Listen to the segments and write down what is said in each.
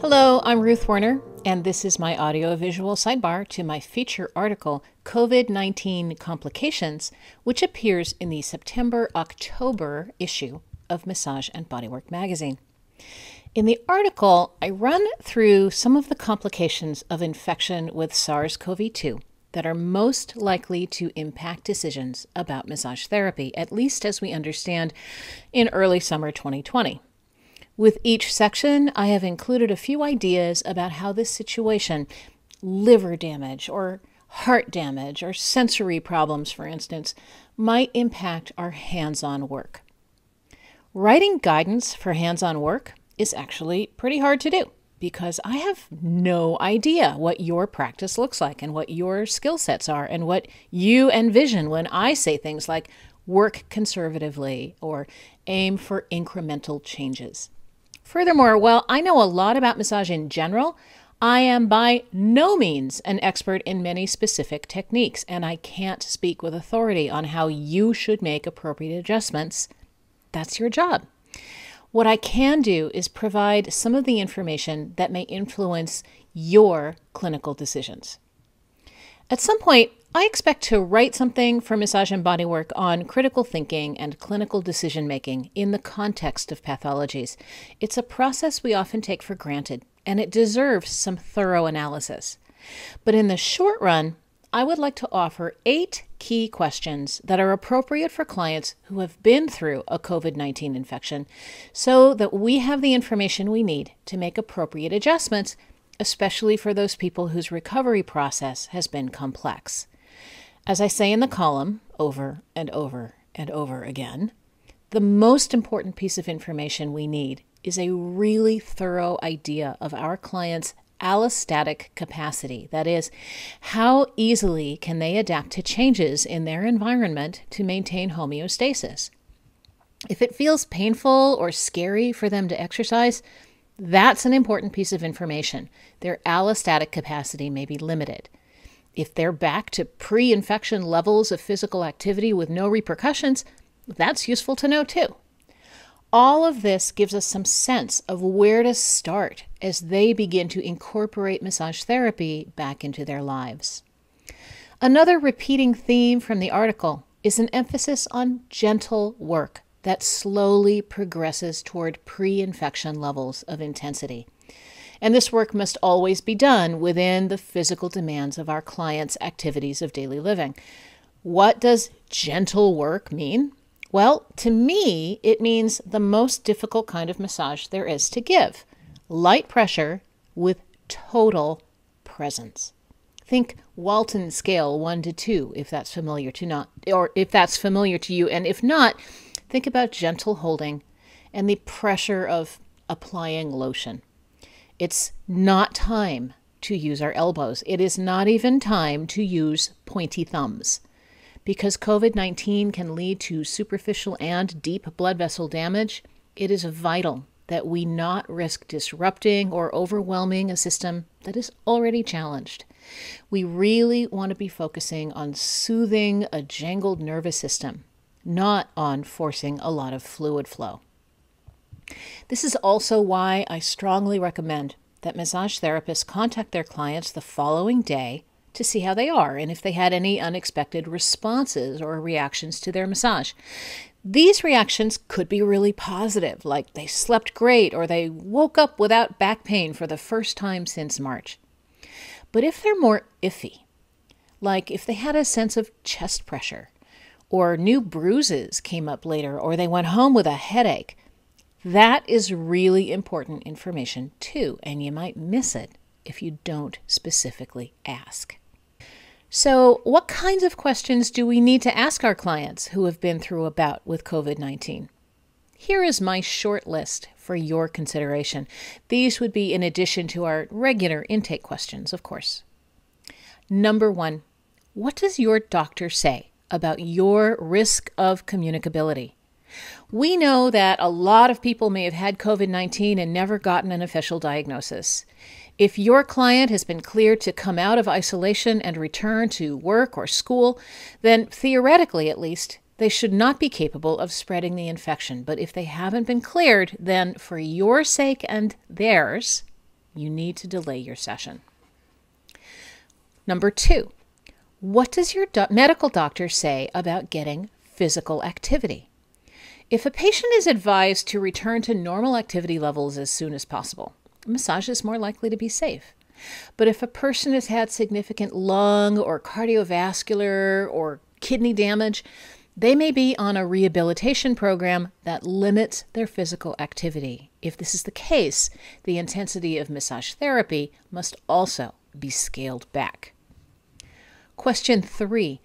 Hello, I'm Ruth Werner, and this is my audio-visual sidebar to my feature article, COVID-19 Complications, which appears in the September-October issue of Massage and Bodywork magazine. In the article, I run through some of the complications of infection with SARS-CoV-2 that are most likely to impact decisions about massage therapy, at least as we understand in early summer 2020. With each section, I have included a few ideas about how this situation, liver damage or heart damage or sensory problems, for instance, might impact our hands on work. Writing guidance for hands on work is actually pretty hard to do because I have no idea what your practice looks like and what your skill sets are and what you envision when I say things like work conservatively or aim for incremental changes. Furthermore, while I know a lot about massage in general, I am by no means an expert in many specific techniques, and I can't speak with authority on how you should make appropriate adjustments. That's your job. What I can do is provide some of the information that may influence your clinical decisions. At some point, I expect to write something for Massage and Bodywork on critical thinking and clinical decision making in the context of pathologies. It's a process we often take for granted, and it deserves some thorough analysis. But in the short run, I would like to offer eight key questions that are appropriate for clients who have been through a COVID 19 infection so that we have the information we need to make appropriate adjustments, especially for those people whose recovery process has been complex. As I say in the column over and over and over again, the most important piece of information we need is a really thorough idea of our client's allostatic capacity. That is, how easily can they adapt to changes in their environment to maintain homeostasis? If it feels painful or scary for them to exercise, that's an important piece of information. Their allostatic capacity may be limited. If they're back to pre infection levels of physical activity with no repercussions, that's useful to know too. All of this gives us some sense of where to start as they begin to incorporate massage therapy back into their lives. Another repeating theme from the article is an emphasis on gentle work that slowly progresses toward pre infection levels of intensity and this work must always be done within the physical demands of our clients' activities of daily living. What does gentle work mean? Well, to me, it means the most difficult kind of massage there is to give light pressure with total presence. Think Walton scale 1 to 2 if that's familiar to not or if that's familiar to you and if not, think about gentle holding and the pressure of applying lotion. It's not time to use our elbows. It is not even time to use pointy thumbs. Because COVID 19 can lead to superficial and deep blood vessel damage, it is vital that we not risk disrupting or overwhelming a system that is already challenged. We really want to be focusing on soothing a jangled nervous system, not on forcing a lot of fluid flow. This is also why I strongly recommend that massage therapists contact their clients the following day to see how they are and if they had any unexpected responses or reactions to their massage. These reactions could be really positive, like they slept great or they woke up without back pain for the first time since March. But if they're more iffy, like if they had a sense of chest pressure, or new bruises came up later, or they went home with a headache, that is really important information too, and you might miss it if you don't specifically ask. So, what kinds of questions do we need to ask our clients who have been through a bout with COVID 19? Here is my short list for your consideration. These would be in addition to our regular intake questions, of course. Number one, what does your doctor say about your risk of communicability? We know that a lot of people may have had COVID 19 and never gotten an official diagnosis. If your client has been cleared to come out of isolation and return to work or school, then theoretically at least, they should not be capable of spreading the infection. But if they haven't been cleared, then for your sake and theirs, you need to delay your session. Number two, what does your do- medical doctor say about getting physical activity? If a patient is advised to return to normal activity levels as soon as possible, massage is more likely to be safe. But if a person has had significant lung or cardiovascular or kidney damage, they may be on a rehabilitation program that limits their physical activity. If this is the case, the intensity of massage therapy must also be scaled back. Question three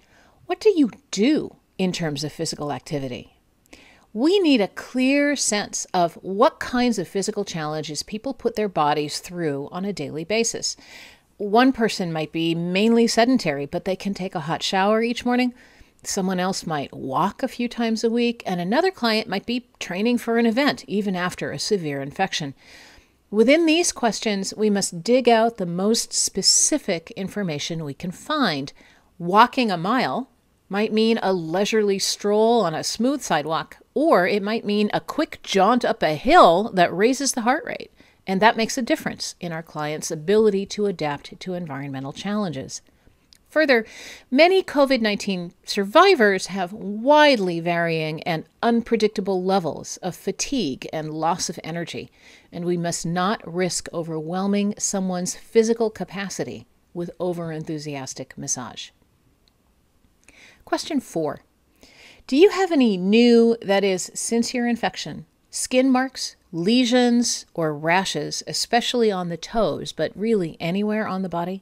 What do you do in terms of physical activity? We need a clear sense of what kinds of physical challenges people put their bodies through on a daily basis. One person might be mainly sedentary, but they can take a hot shower each morning. Someone else might walk a few times a week, and another client might be training for an event, even after a severe infection. Within these questions, we must dig out the most specific information we can find. Walking a mile might mean a leisurely stroll on a smooth sidewalk, or it might mean a quick jaunt up a hill that raises the heart rate. And that makes a difference in our client's ability to adapt to environmental challenges. Further, many COVID 19 survivors have widely varying and unpredictable levels of fatigue and loss of energy, and we must not risk overwhelming someone's physical capacity with overenthusiastic massage. Question four Do you have any new, that is, since your infection, skin marks, lesions, or rashes, especially on the toes, but really anywhere on the body?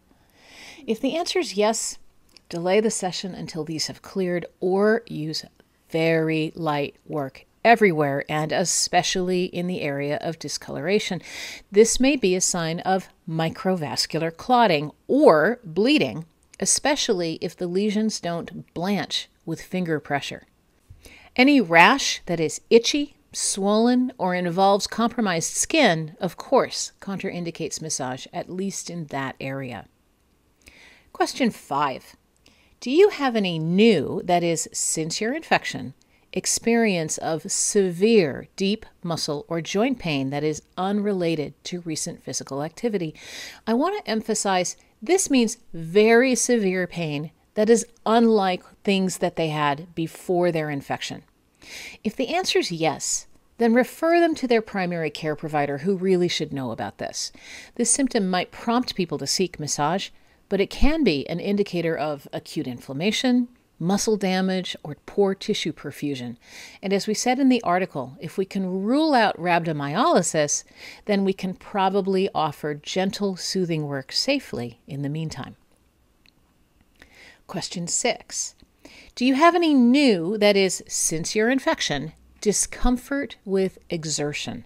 If the answer is yes, delay the session until these have cleared or use very light work everywhere and especially in the area of discoloration. This may be a sign of microvascular clotting or bleeding, especially if the lesions don't blanch with finger pressure. Any rash that is itchy, swollen, or involves compromised skin, of course, contraindicates massage, at least in that area. Question five Do you have any new, that is, since your infection, experience of severe deep muscle or joint pain that is unrelated to recent physical activity? I want to emphasize this means very severe pain that is unlike things that they had before their infection. If the answer is yes, then refer them to their primary care provider who really should know about this. This symptom might prompt people to seek massage, but it can be an indicator of acute inflammation, muscle damage, or poor tissue perfusion. And as we said in the article, if we can rule out rhabdomyolysis, then we can probably offer gentle, soothing work safely in the meantime. Question six Do you have any new, that is, since your infection, discomfort with exertion?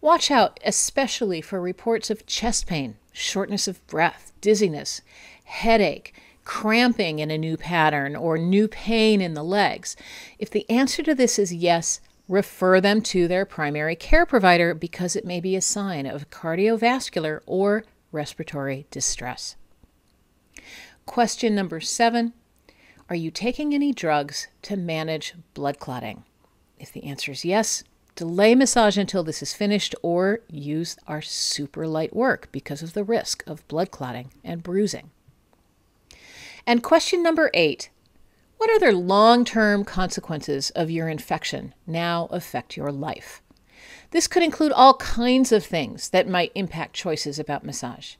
Watch out, especially for reports of chest pain, shortness of breath, dizziness, headache, cramping in a new pattern, or new pain in the legs? If the answer to this is yes, refer them to their primary care provider because it may be a sign of cardiovascular or respiratory distress. Question number seven Are you taking any drugs to manage blood clotting? If the answer is yes, delay massage until this is finished or use our super light work because of the risk of blood clotting and bruising. And question number eight What other long term consequences of your infection now affect your life? This could include all kinds of things that might impact choices about massage.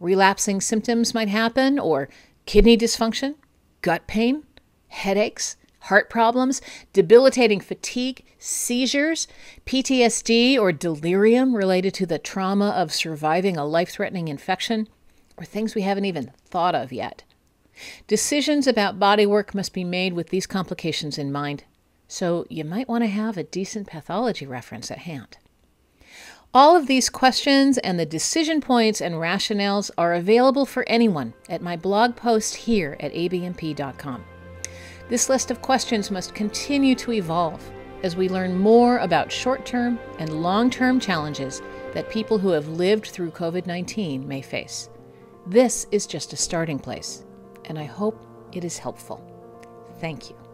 Relapsing symptoms might happen, or kidney dysfunction, gut pain, headaches, heart problems, debilitating fatigue, seizures, PTSD, or delirium related to the trauma of surviving a life threatening infection, or things we haven't even thought of yet. Decisions about body work must be made with these complications in mind, so you might want to have a decent pathology reference at hand. All of these questions and the decision points and rationales are available for anyone at my blog post here at abmp.com. This list of questions must continue to evolve as we learn more about short term and long term challenges that people who have lived through COVID 19 may face. This is just a starting place and I hope it is helpful. Thank you.